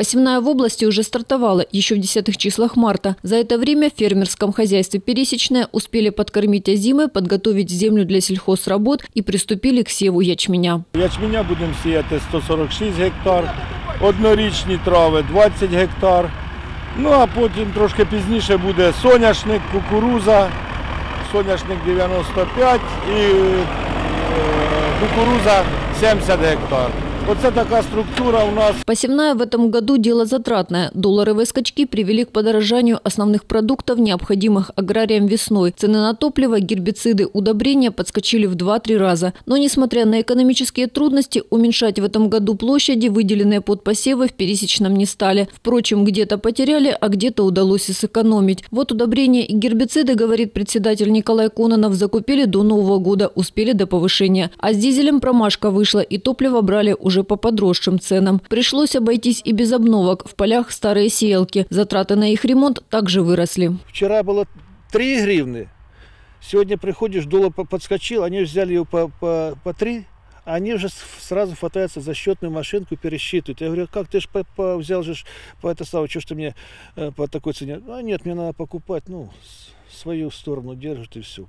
Посевная в области уже стартовала еще в десятых числах марта. За это время в фермерском хозяйстве «Пересечное» успели подкормить озимы, подготовить землю для сельхозработ и приступили к севу ячменя. Ячменя будемо сіяти 146 гектар, однорічні трави 20 гектар. Ну а потім трошки пізніше буде соняшник, кукуруза, соняшник 95 і е, кукуруза 70 гектар. Оце така структура у нас. Посевная в этом году дело затратное. Долларовые скачки привели к подорожанию основных продуктов, необходимых аграриям весной. Цены на топливо, гербициды, удобрения подскочили в 2-3 раза. Но несмотря на экономические трудности, уменьшать в этом году площади, выделенные под посевы, в пересечном не стали. Впрочем, где-то потеряли, а где-то удалось и сэкономить. Вот удобрения и гербициды, говорит председатель Николай Кононов, закупили до Нового года, успели до повышения. А с дизелем промашка вышла и топливо брали уже по подросшим ценам. Пришлось обойтись и без обновок. В полях старые сеялки. Затраты на их ремонт также выросли. Вчера было 3 гривны. Сегодня приходишь, доллар по- подскочил, они взяли его по, по, по 3, а они уже с- сразу хватаются за счетную машинку, пересчитывают. Я говорю, как ты же по, по- взял же по это самое, что ж ты мне э, по такой цене? А нет, мне надо покупать, ну, свою сторону держит и все.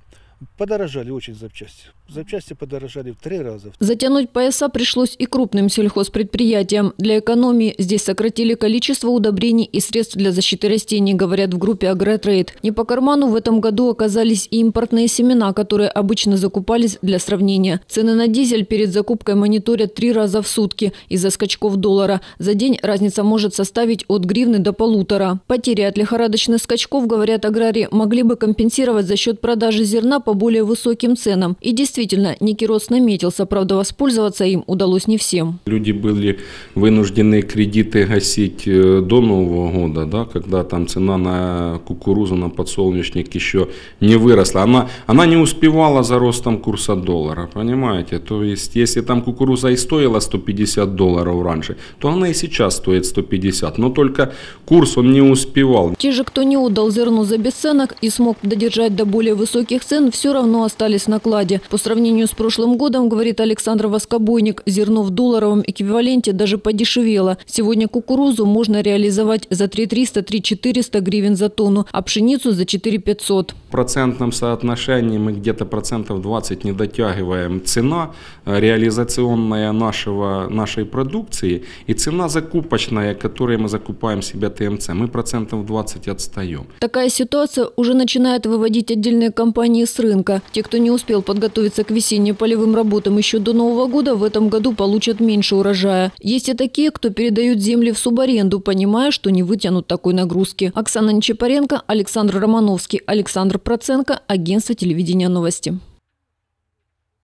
Подорожали очень запчасти. Запчасти подорожали в три раза. Затянуть пояса пришлось и крупным сельхозпредприятиям. Для экономии здесь сократили количество удобрений и средств для защиты растений, говорят в группе «Агротрейд». Не по карману в этом году оказались и импортные семена, которые обычно закупались для сравнения. Цены на дизель перед закупкой мониторят три раза в сутки из-за скачков доллара. За день разница может составить от гривны до полутора. Потери от лихорадочных скачков, говорят аграрии, могли бы компенсировать за счет продажи зерна по более высоким ценам. И действительно, Никирос наметился, правда, воспользоваться им удалось не всем. Люди были вынуждены кредиты гасить э, до Нового года, да, когда там цена на кукурузу, на подсолнечник еще не выросла. Она, она не успевала за ростом курса доллара, понимаете? То есть, если там кукуруза и стоила 150 долларов раньше, то она и сейчас стоит 150. Но только курс он не успевал. Те же, кто не отдал зерно за бесценок и смог додержать до более высоких цен, все равно остались в накладе. По сравнению с прошлым годом, говорит Александр Воскобойник, зерно в долларовом эквиваленте даже подешевело. Сегодня кукурузу можно реализовать за 3300-3400 гривен за тонну, а пшеницу за 4500. В процентном соотношении мы где-то процентов 20 не дотягиваем. Цена э, реализационная нашего, нашей продукции и цена закупочная, которой мы закупаем себе ТМЦ, мы процентов 20 отстаем. Такая ситуация уже начинает выводить отдельные компании с рынка. Те, кто не успел подготовиться к весенне-полевым работам еще до Нового года, в этом году получат меньше урожая. Есть и такие, кто передают земли в субаренду, понимая, что не вытянут такой нагрузки. Оксана Нечапаренко, Александр Романовский, Александр Проценко, агентство телевидения новости.